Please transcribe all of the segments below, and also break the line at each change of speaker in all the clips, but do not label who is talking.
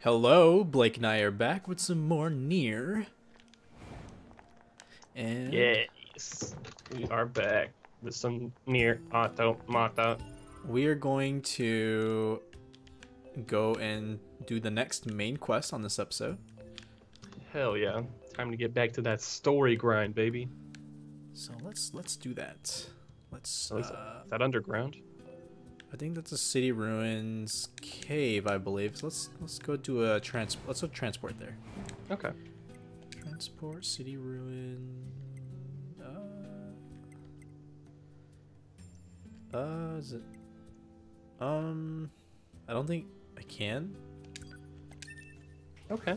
Hello, Blake and I are back with some more Nier. And
Yes, we are back with some Nier Automata.
we are going to go and do the next main quest on this episode.
Hell yeah, time to get back to that story grind, baby.
So let's let's do that. Let's.
Oh, is,
Uh,
is that underground?
I think that's a city ruins cave, I believe. So let's let's go do a trans. Let's go transport there.
Okay.
Transport city ruin. Uh, uh, is it? Um, I don't think I can.
Okay.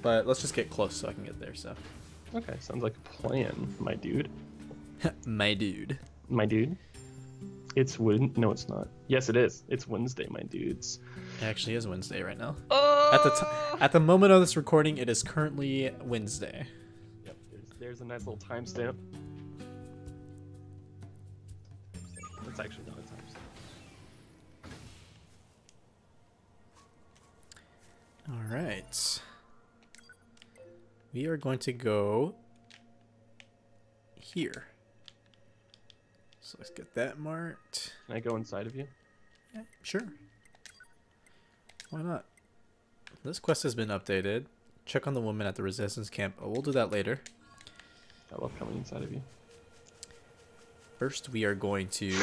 But let's just get close so I can get there. So,
Okay. Sounds like a plan, my dude.
my dude.
My dude. It's Wed. No, it's not. Yes, it is. It's Wednesday, my dudes.
It actually is Wednesday right now.
Oh.
At the t- at the moment of this recording, it is currently Wednesday.
Yep. There's, there's a nice little timestamp. That's actually not a timestamp.
All right. We are going to go here. So let's get that marked.
Can I go inside of you?
Yeah, sure. Why not? This quest has been updated. Check on the woman at the resistance camp. Oh, we'll do that later.
I love coming inside of you.
First, we are going to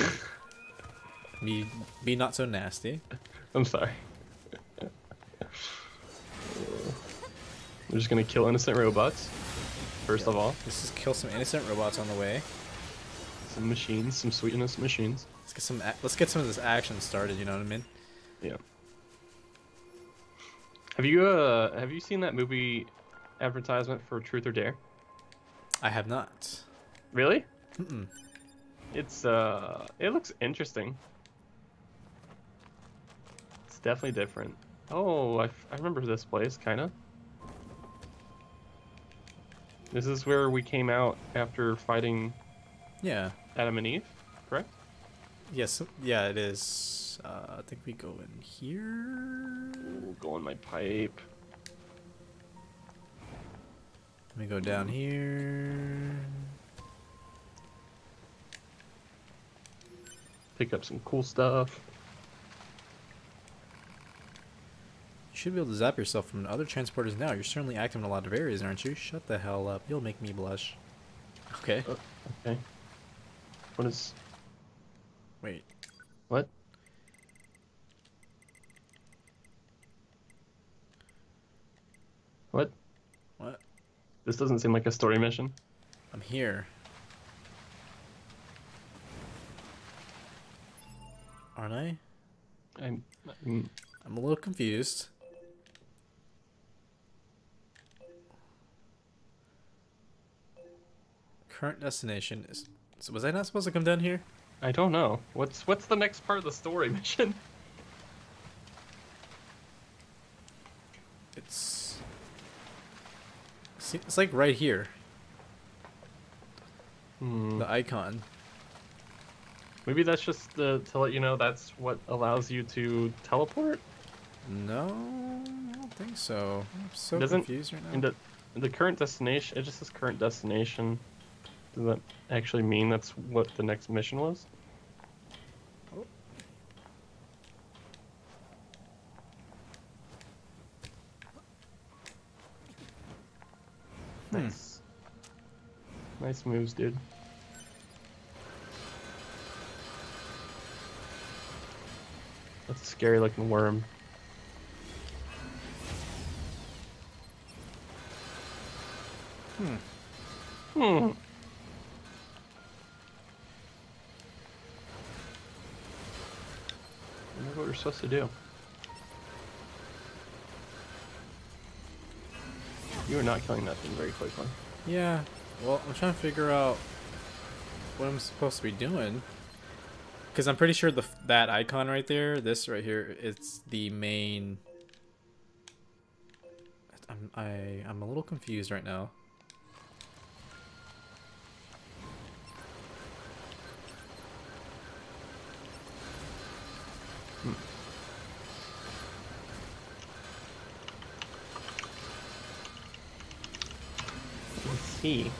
be be not so nasty.
I'm sorry. We're just gonna kill innocent robots. First of all,
Let's just kill some innocent robots on the way.
Some machines, some sweet innocent machines.
Let's get some. Let's get some of this action started. You know what I mean?
Yeah. Have you uh have you seen that movie advertisement for Truth or Dare?
I have not.
Really?
Mm-mm.
It's uh it looks interesting. It's definitely different. Oh, I, f- I remember this place kind of. This is where we came out after fighting
Yeah.
Adam and Eve, correct?
Yes. Yeah. It is. Uh, I think we go in here.
Ooh, go on my pipe.
Let me go down here.
Pick up some cool stuff.
You should be able to zap yourself from other transporters now. You're certainly active in a lot of areas, aren't you? Shut the hell up. You'll make me blush. Okay.
Okay. What is
Wait.
what? What?
What?
This doesn't seem like a story mission.
I'm here. Aren't I?
I'm, I'm
I'm a little confused. Current destination is. So was I not supposed to come down here?
I don't know. What's what's the next part of the story mission?
It's. It's like right here,
Hmm.
the icon.
Maybe that's just the, to let you know that's what allows you to teleport.
No, I don't think so. I'm so
Doesn't-
confused right now.
In the in the current destination, it just says current destination. Does that actually mean that's what the next mission was?
Hmm.
Nice. Nice moves, dude. That's a scary looking worm. We're supposed to do. You are not killing that thing very quickly.
Yeah. Well, I'm trying to figure out what I'm supposed to be doing. Because I'm pretty sure the that icon right there, this right here, it's the main. I'm I I'm a little confused right now. Hmm. Let's see.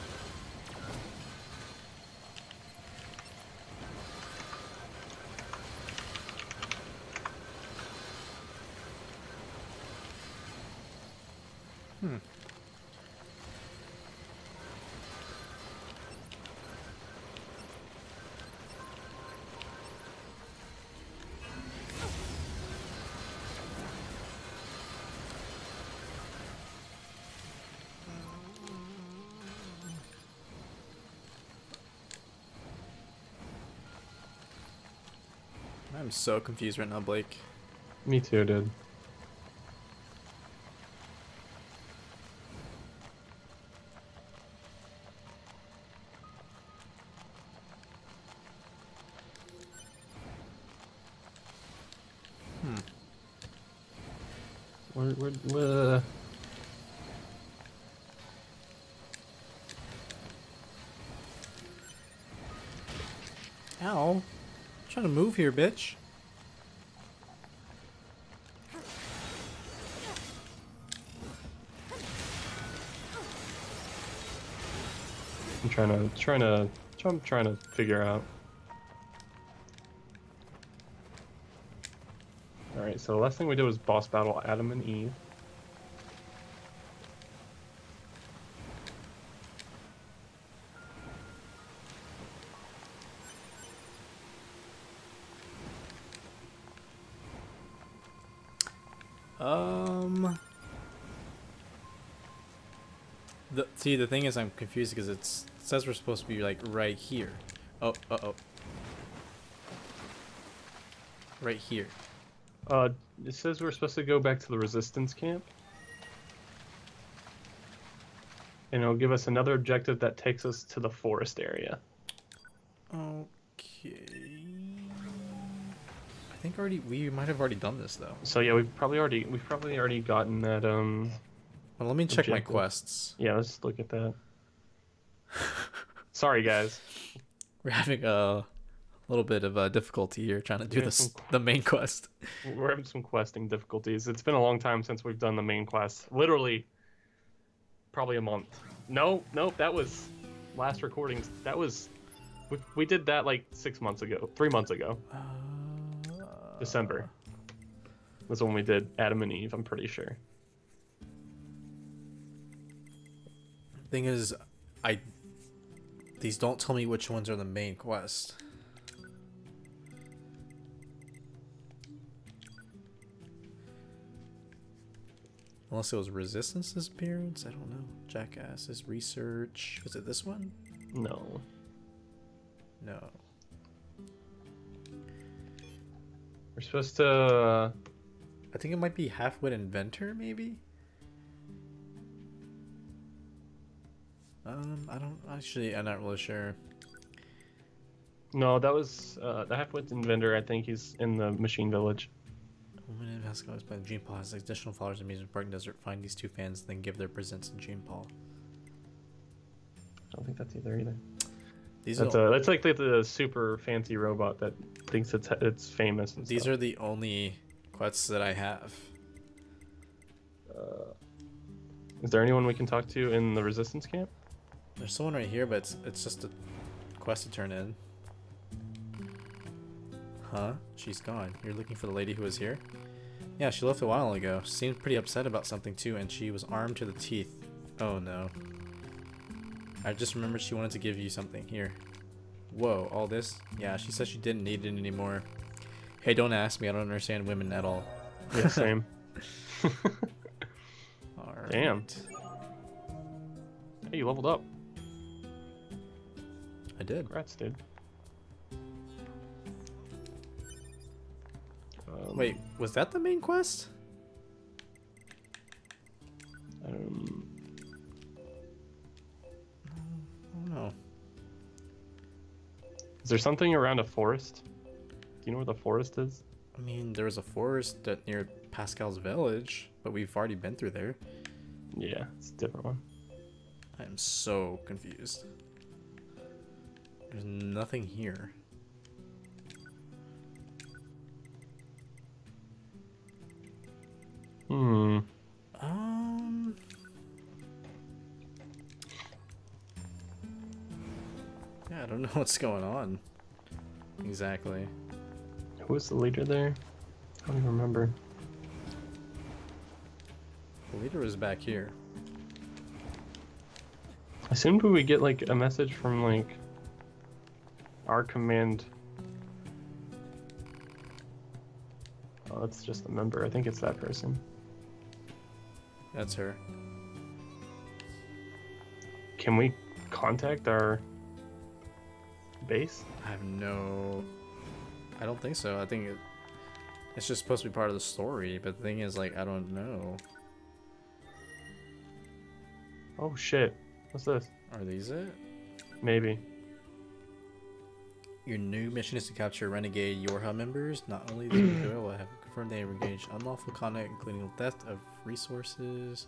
I'm so confused right now, Blake.
Me too, dude.
Hmm.
Where, where, where?
Ow. Trying to move here, bitch.
I'm trying to, trying to, I'm trying to figure out. Alright, so the last thing we did was boss battle Adam and Eve.
Um. The see the thing is I'm confused because it says we're supposed to be like right here. Oh, uh oh. Right here.
Uh, it says we're supposed to go back to the resistance camp. And it'll give us another objective that takes us to the forest area.
Think already we might have already done this though.
So yeah, we've probably already we've probably already gotten that um
Well, let me check my quests.
yeah, let's look at that. Sorry guys.
We're having a little bit of a difficulty here trying to do
Yeah,
this
some
the main quest.
We're having some questing difficulties. It's been a long time since we've done the main quest. Literally probably a month. No, nope, that was last recordings. That was we, we did that like 6 months ago, 3 months ago.
Uh,
December. Was when we did Adam and Eve, I'm pretty sure.
Thing is, I these don't tell me which ones are the main quest. Unless it was resistance disappearance, I don't know. Jackasses research. Was it this one?
No.
No.
We're supposed to uh,
I think it might be half-wit inventor, maybe. Um, I don't actually. I'm not really sure.
No, that was uh, the half-wit inventor. I think he's in the machine village.
Woman in Pascal is by Jean Paul has additional followers in amusement park and desert. Find these two fans, then give their presents to Jean Paul.
I don't think that's either either.
These
That's
are
a that's like the, the super fancy robot that thinks it's it's famous. And
these
stuff.
are the only quests that I have.
Uh, is there anyone we can talk to in the resistance camp?
There's someone right here, but it's it's just a quest to turn in. Huh? She's gone. You're looking for the lady who was here? Yeah, she left a while ago. Seemed pretty upset about something too, and she was armed to the teeth. Oh no. I just remembered she wanted to give you something. Here. Whoa, all this? Yeah, she said she didn't need it anymore. Hey, don't ask me. I don't understand women at all.
Yeah, same.
Alright.
Damn. hey, you leveled up.
I did.
Congrats, dude. Um,
Wait, was that the main quest?
There something around a forest? Do you know where the forest is?
I mean, there was a forest at, near Pascal's village, but we've already been through there.
Yeah, it's a different one.
I am so confused. There's nothing here. Don't know what's going on. Exactly.
Who was the leader there? I don't even remember.
The leader was back here.
I assumed we would get like a message from like our command. Oh, that's just a member. I think it's that person.
That's her.
Can we contact our base?
I have no. I don't think so. I think it, it's just supposed to be part of the story. But the thing is, like, I don't know.
Oh shit. What's this?
Are these it?
Maybe.
Your new mission is to capture renegade Yorha members. Not only the will have confirmed they have engaged unlawful conduct, including theft of resources.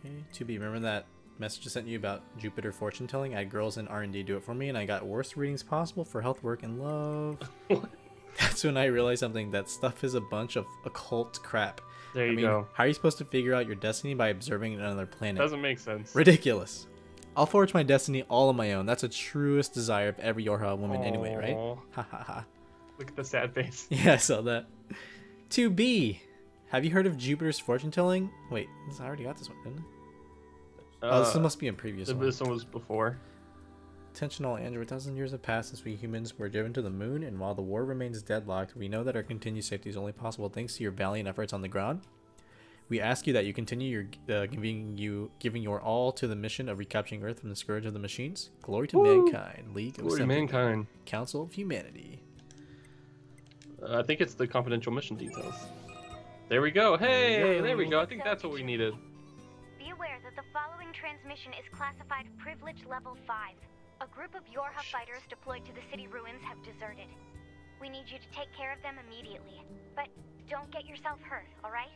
Okay, to be remember that message I sent you about Jupiter fortune telling. I had girls in R and D do it for me, and I got worst readings possible for health, work, and love. That's when I realized something. That stuff is a bunch of occult crap.
There
I
you
mean,
go.
how are you supposed to figure out your destiny by observing another planet?
Doesn't make sense.
Ridiculous. I'll forge my destiny all on my own. That's the truest desire of every Yorha woman anyway, right?
Aw,
Ha ha ha.
Look at the sad face.
Yeah, I saw that. To B, Have you heard of Jupiter's fortune telling? Wait, I already got this one, didn't I? Oh, this
Uh,
must be a previous one.
this one was before.
Attention all Android, thousand years have passed since we humans were driven to the moon, and while the war remains deadlocked, we know that our continued safety is only possible thanks to your valiant efforts on the ground. We ask you that you continue your uh, giving you giving your all to the mission of recapturing Earth from the scourge of the machines. Glory to
Woo!
mankind, League of
Glory to mankind.
Council of Humanity.
Uh, I think it's the confidential mission details. There we go. Hey, there we go. I think that's what we needed.
Be aware that the following transmission is classified Privilege Level 5. A group of Yorha fighters deployed to the city ruins have deserted. We need you to take care of them immediately. But don't get yourself hurt, alright?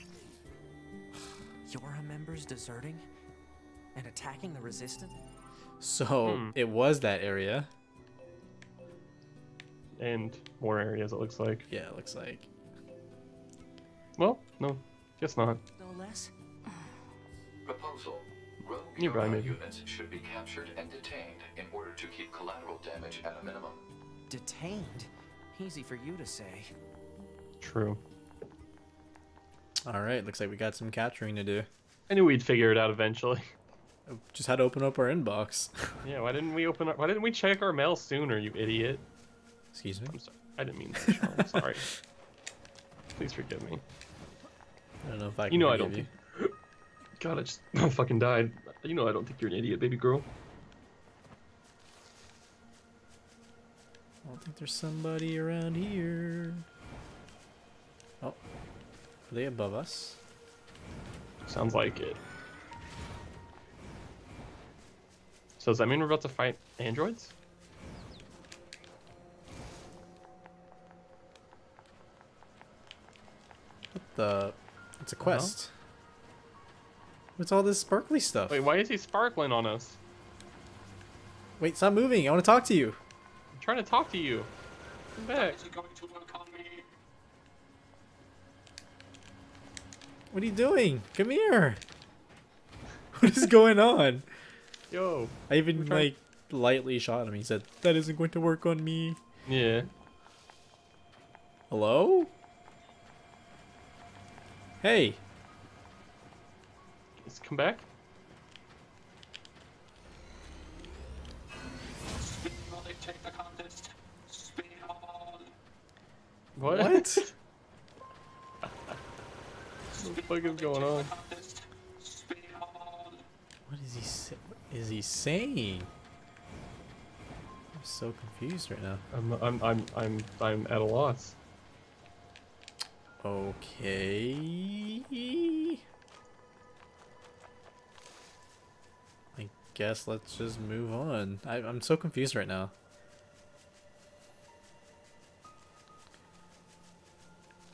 Yorha members deserting? And attacking the Resistance?
So
Hmm.
it was that area.
And more areas, it looks like.
Yeah, it looks like.
Well, no, guess not.
No less?
Proposal. Rogue
You
Yorha
maybe.
units should be captured and detained in order to keep collateral damage at a minimum.
Detained? Easy for you to say.
True.
All right, looks like we got some capturing to do.
I knew we'd figure it out eventually.
Oh, just had to open up our inbox.
Yeah, why didn't we open our, why didn't we check our mail sooner, you idiot?
Excuse me.
I'm sorry. I didn't mean that, Sean. I'm sorry. Please forgive me.
I don't know if I can
You know I don't God, I just fucking died. You know I don't think you're an idiot, baby girl.
I don't think there's somebody around here. Oh, are they above us?
Sounds like it. So does that mean we're about to fight androids?
What the? It's a quest. What's all this sparkly stuff?
Wait, why is he sparkling on us?
Wait, stop moving. I want to talk to you.
I'm trying to talk to you. Come back.
What are you doing? Come here. What is going on?
Yo.
I even like lightly shot him. He said, "That isn't going to work on me."
Yeah.
Hello? Hey.
Let's come back. What?
What?
what the fuck is going on?
What is he say- what is he saying? I'm so confused right now.
I'm I'm I'm I'm I'm at a loss.
Okay. Guess let's just move on. I, I'm so confused right now.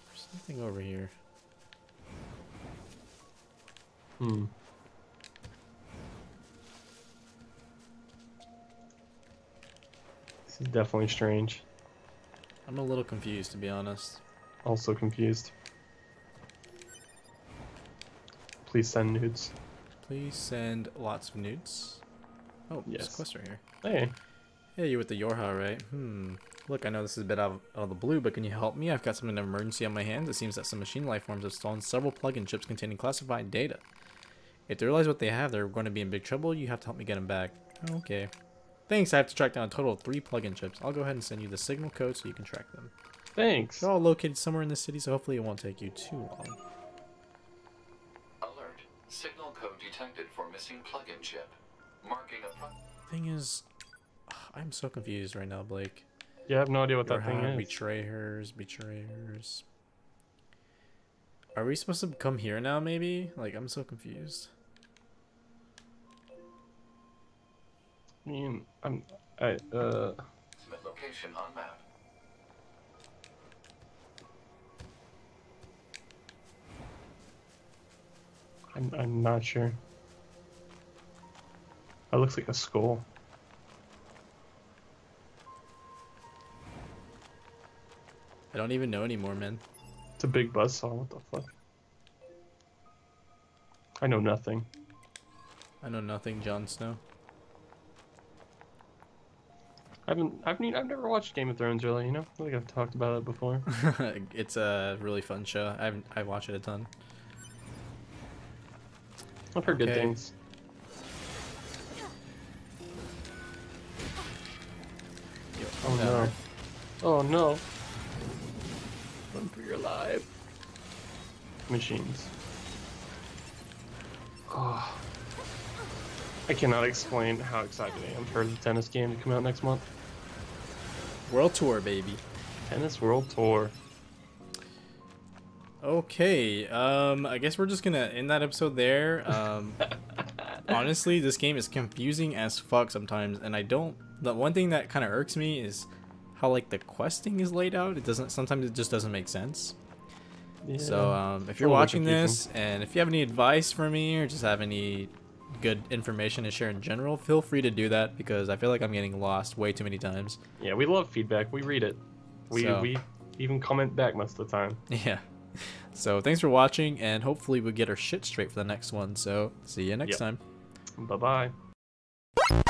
There's something over here.
Hmm. This is definitely strange.
I'm a little confused to be honest.
Also confused. Please send nudes.
Please send lots of nudes. Oh, yes.
Yes.
quest right here.
Hey,
Hey, you with the Yorha, right? Hmm. Look, I know this is a bit out of, out of the blue, but can you help me? I've got something of emergency on my hands. It seems that some machine life forms have stolen several plug-in chips containing classified data. If they realize what they have, they're going to be in big trouble. You have to help me get them back. Okay. Thanks, I have to track down a total of three plug-in chips. I'll go ahead and send you the signal code so you can track them.
thanks.
They're all located somewhere in the city, so hopefully it won't take you too long.
Alert. Signal code detected for missing plug-in chip. Marking a pro-
Thing is, I'm so confused right now, Blake.
Yeah, I have no idea what that thing
Yorha,
is.
Betrayers, betrayers. Are we supposed to come here now, maybe? Like, I'm so confused.
I mean, I'm, I, uh,
Smith location on map.
I'm, I'm not sure. That looks like a skull.
I don't even know anymore, man.
It's a big buzzsaw. What the fuck? I know nothing.
I know nothing, Jon Snow.
I haven't, I've, I've never watched Game of Thrones really. You know, I think I've talked about it before.
it's a really fun show. I've I watch it a ton.
I've heard good things. Oh no! Oh no! Run for your life. Machines. Oh. I cannot explain how excited I am for the tennis game to come out next month.
World Tour, baby.
Tennis World Tour.
Okay, um, I guess we're just gonna end that episode there. Um, honestly, this game is confusing as fuck sometimes, and I don't. The one thing that kind of irks me is how like the questing is laid out. It doesn't. Sometimes it just doesn't make sense.
Yeah.
So um, if you're watching this, and if you have any advice for me, or just have any good information to share in general, feel free to do that because I feel like I'm getting lost way too many times.
yeah, we love feedback. We read it. We
So-
we even comment back most of the time.
Yeah. So thanks for watching, and hopefully we get our shit straight for the next one. So see you next
Yep.
time.
Bye bye.